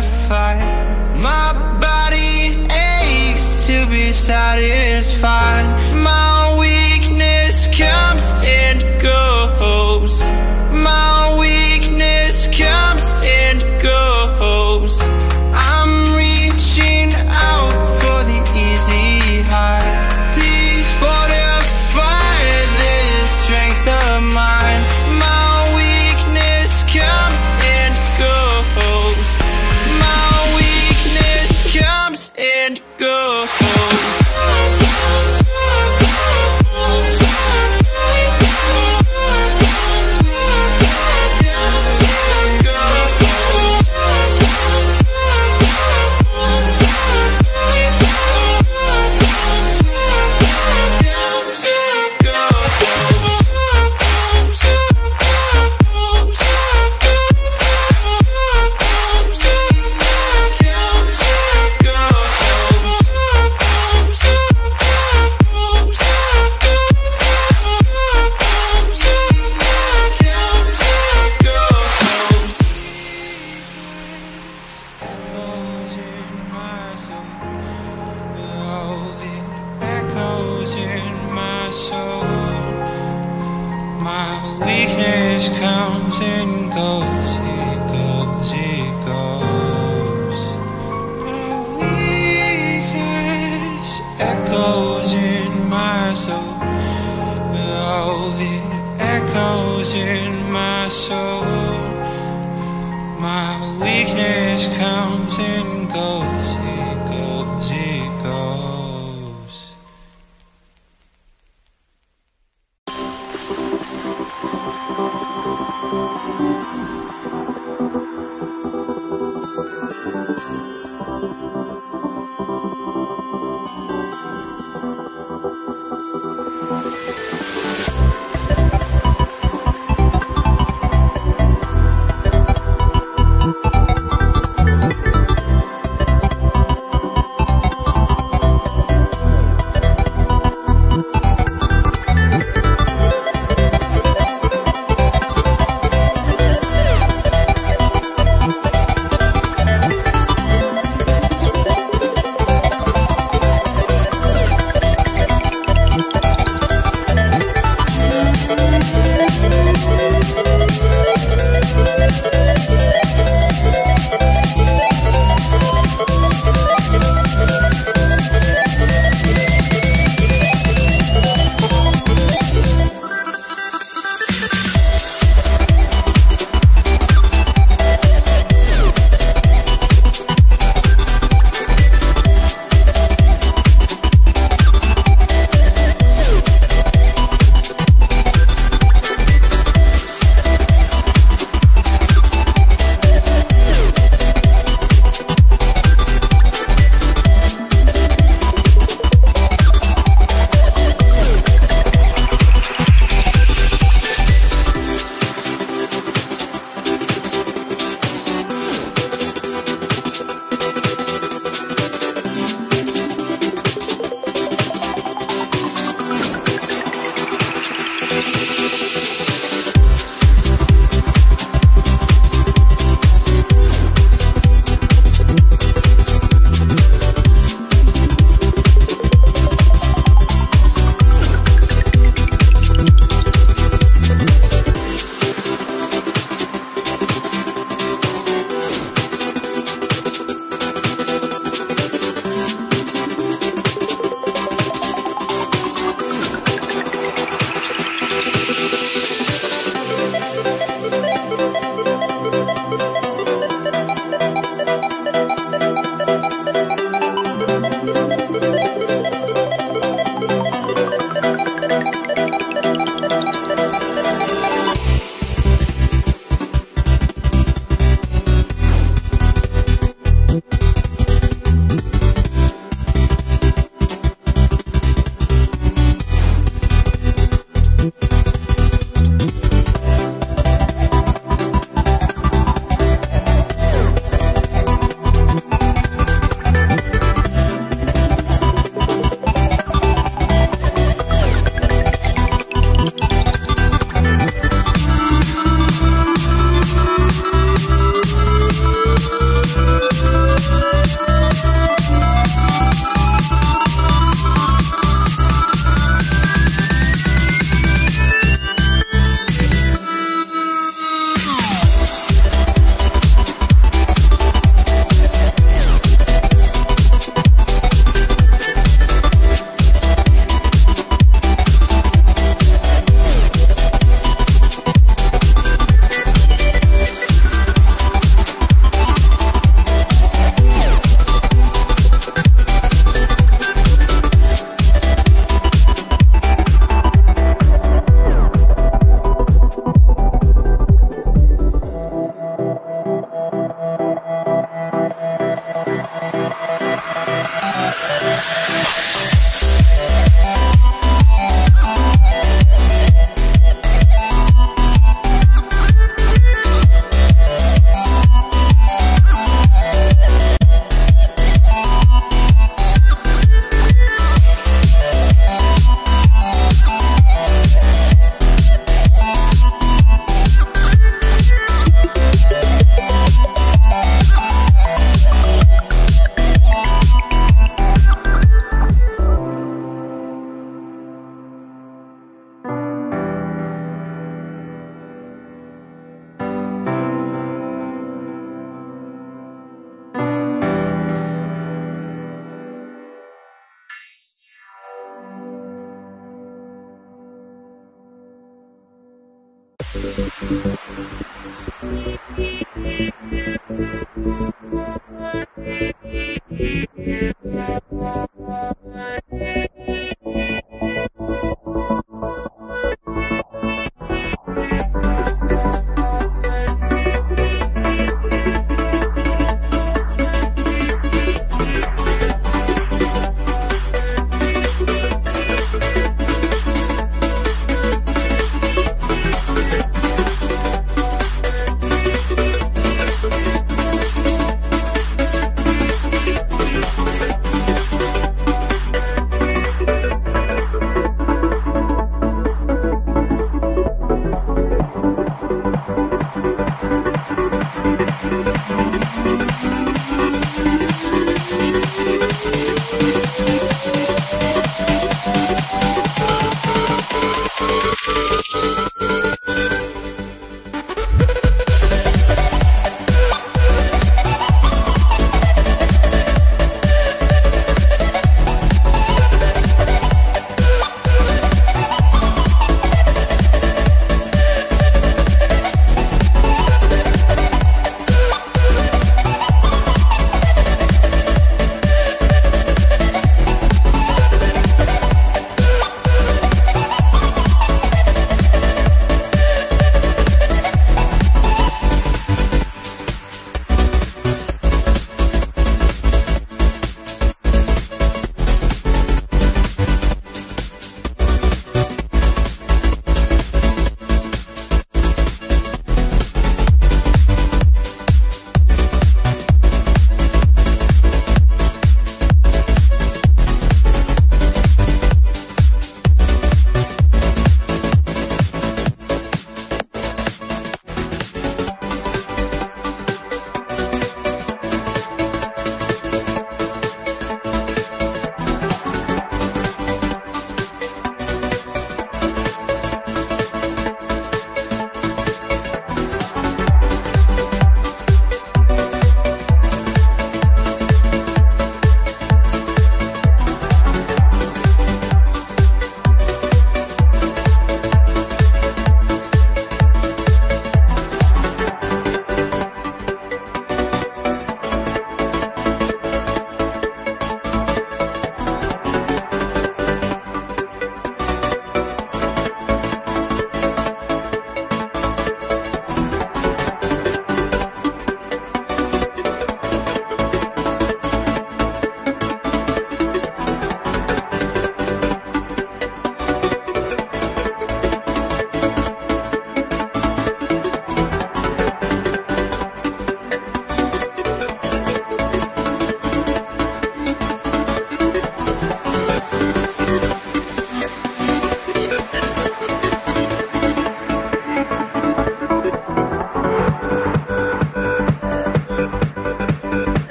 fight. My body aches to be satisfied. My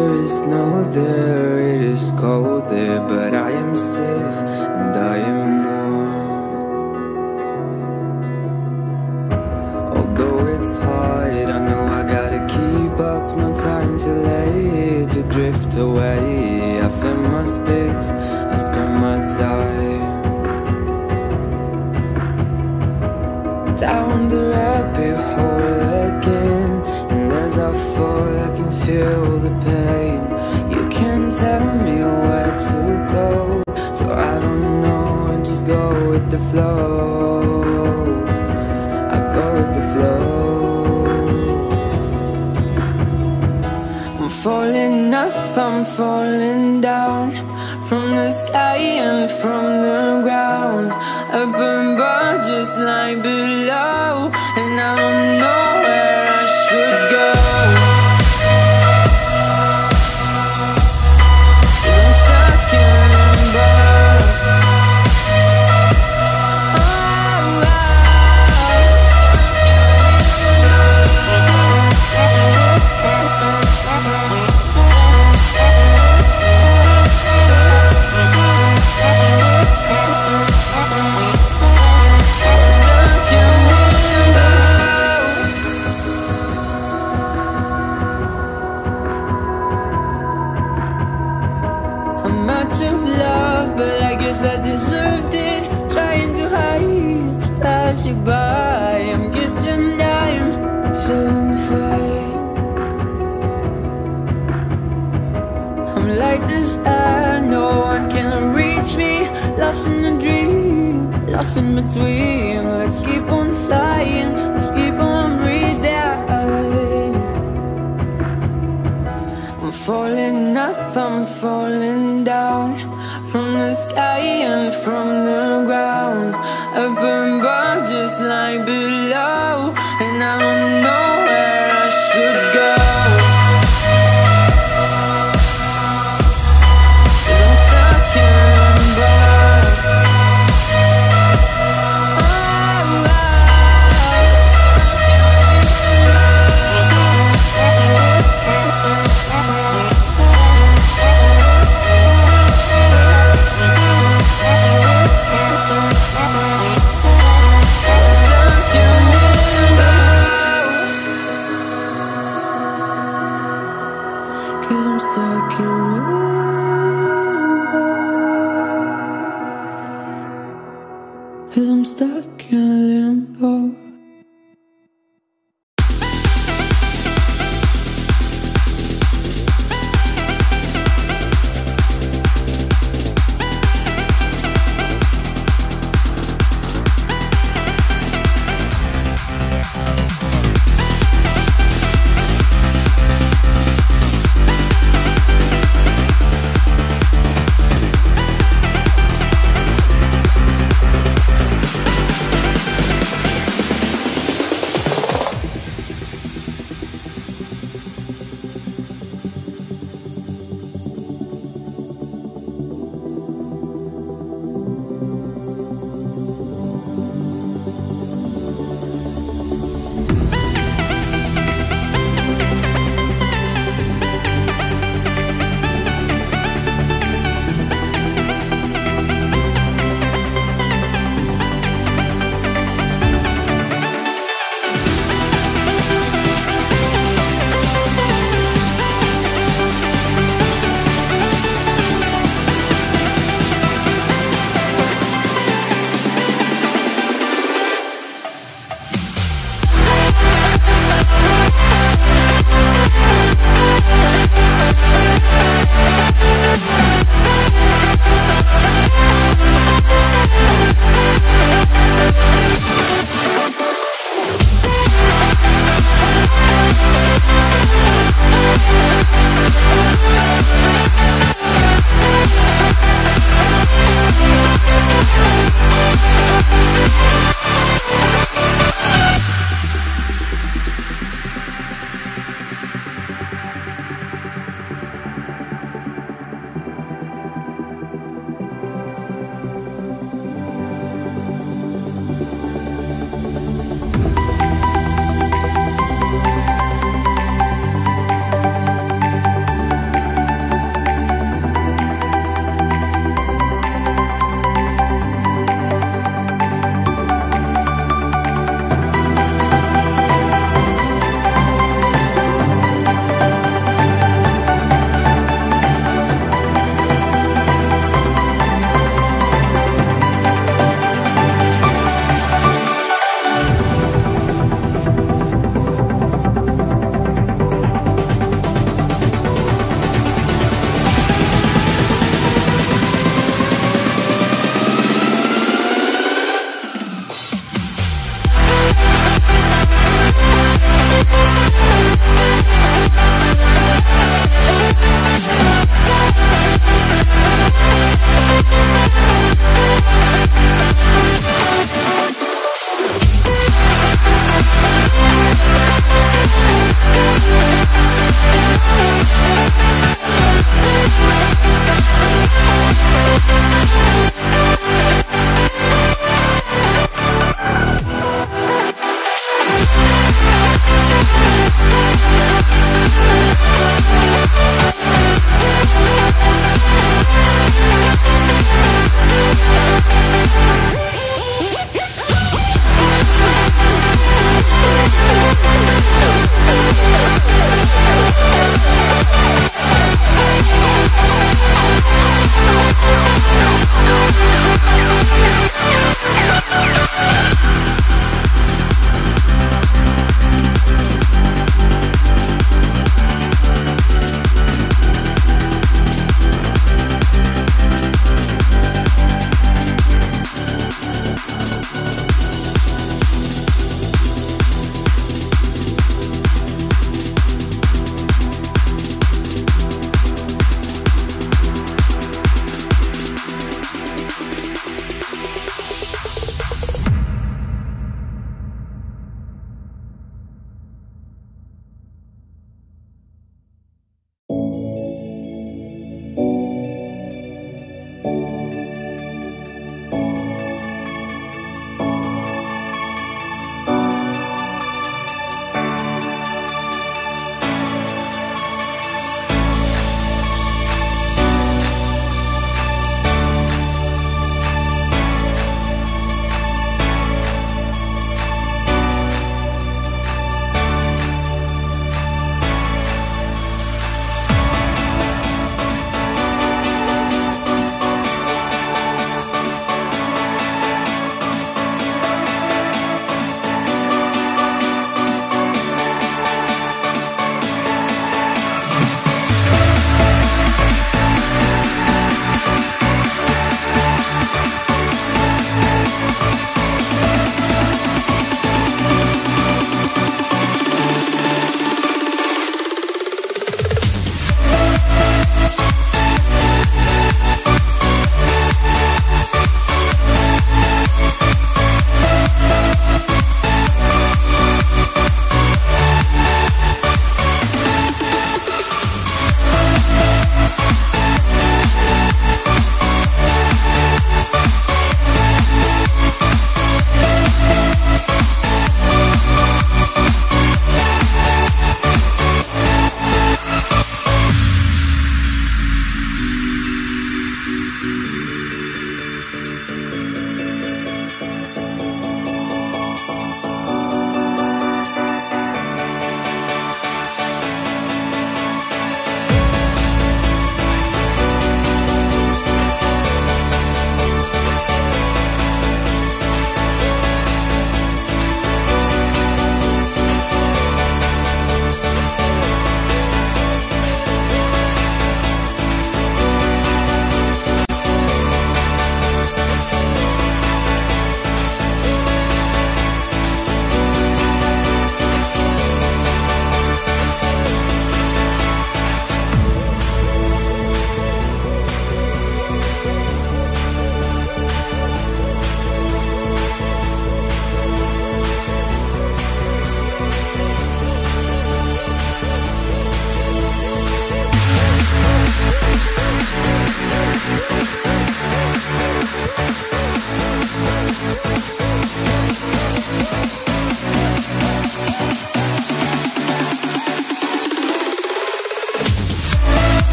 there is snow there, it is cold there, but I flow. I go with the flow. I'm falling up, I'm falling down from the sky and from the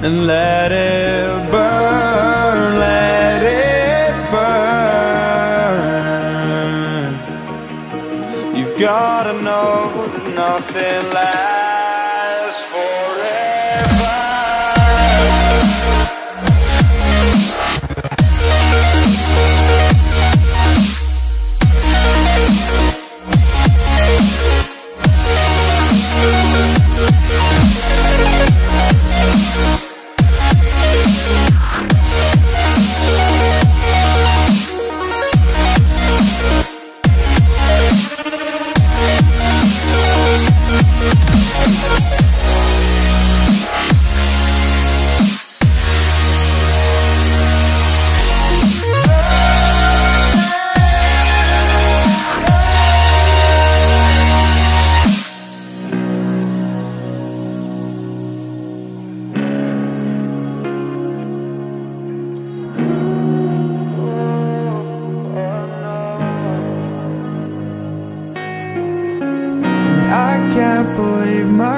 and let it burn, let it burn. You've gotta know nothing lasts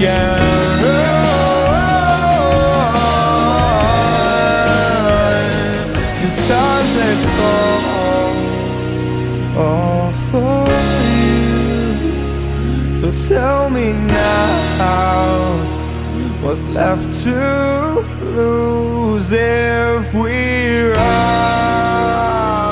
we. The stars they fall all for you. So tell me now, what's left to lose if we run?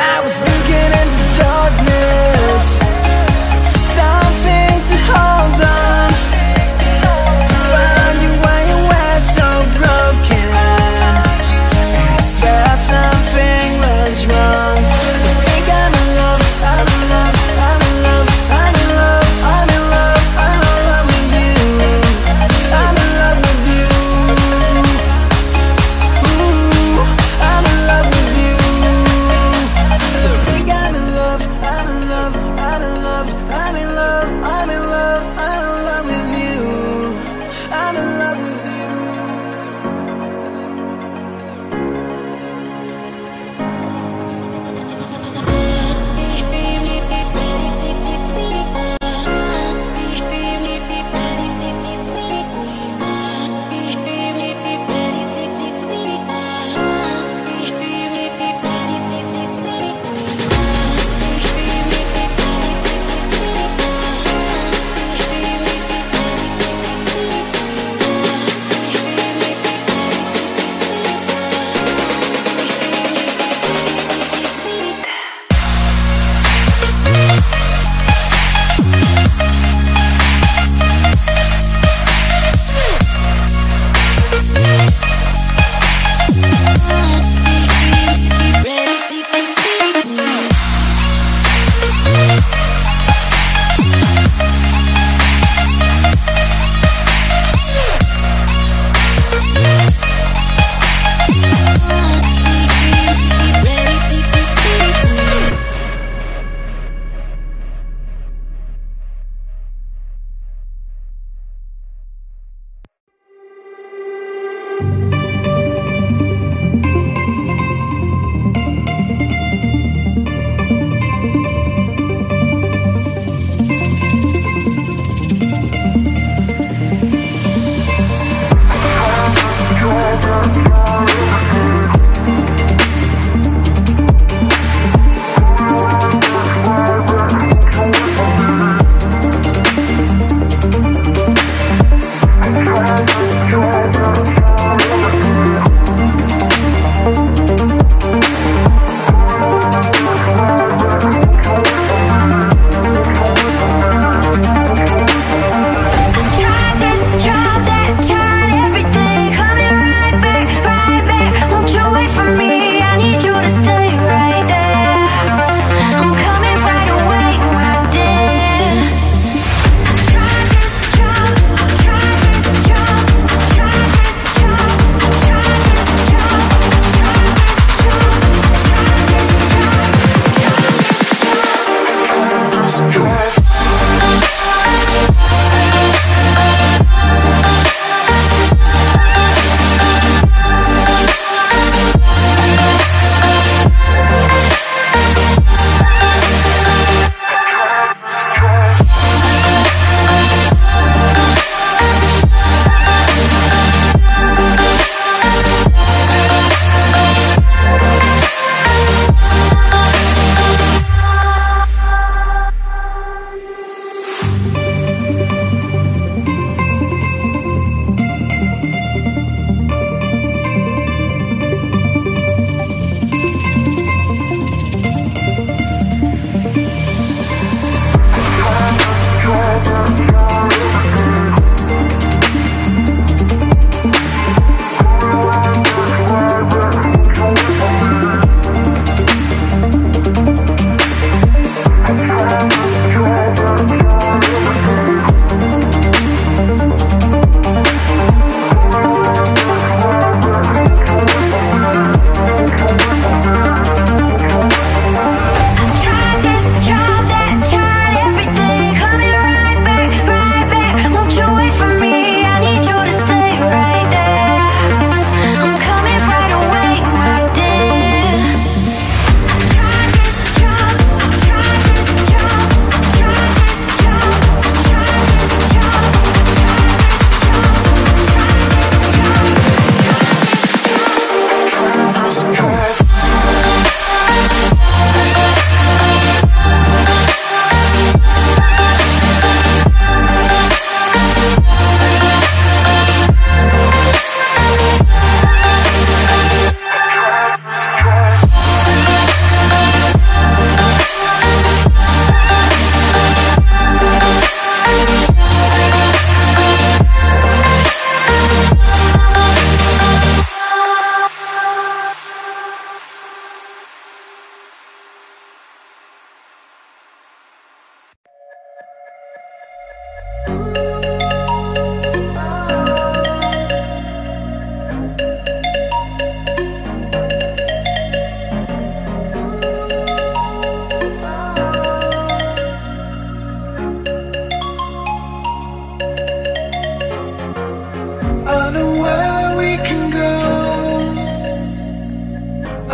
I was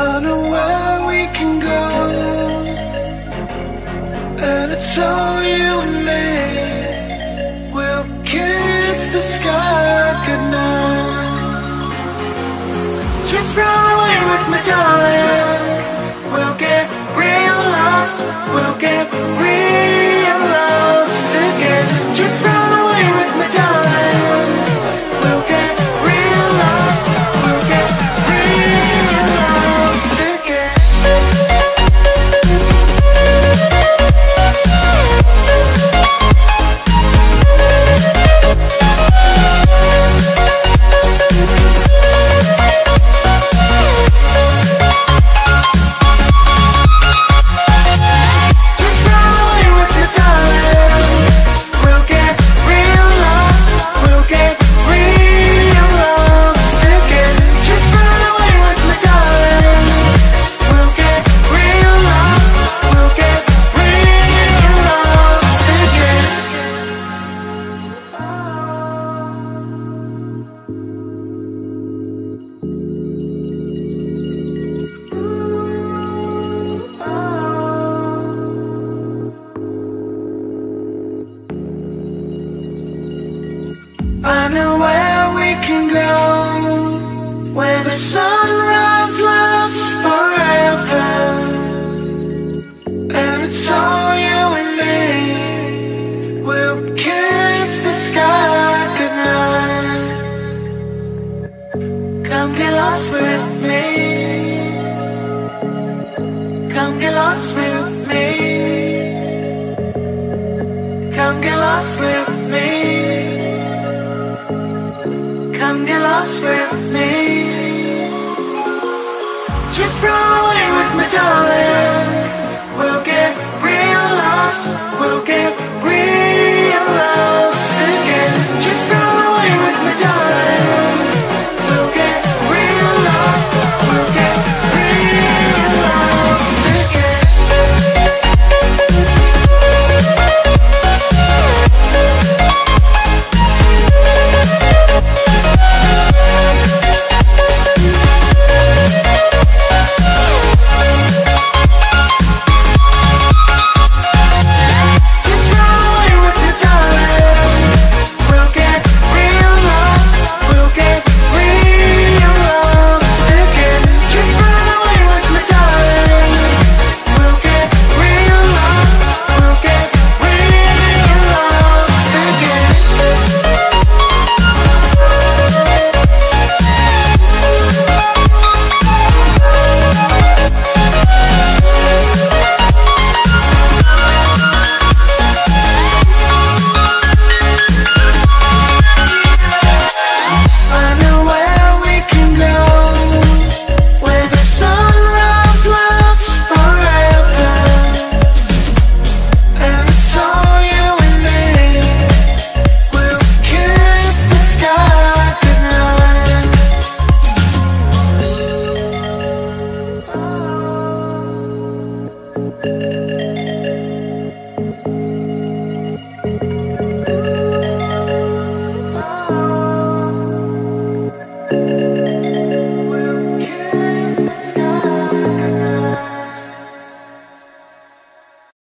I know where we can go. And it's all you and me. We'll kiss the sky goodnight. Just run away with me, darling. We'll get real lost. We'll get real Come get lost with me. Just run away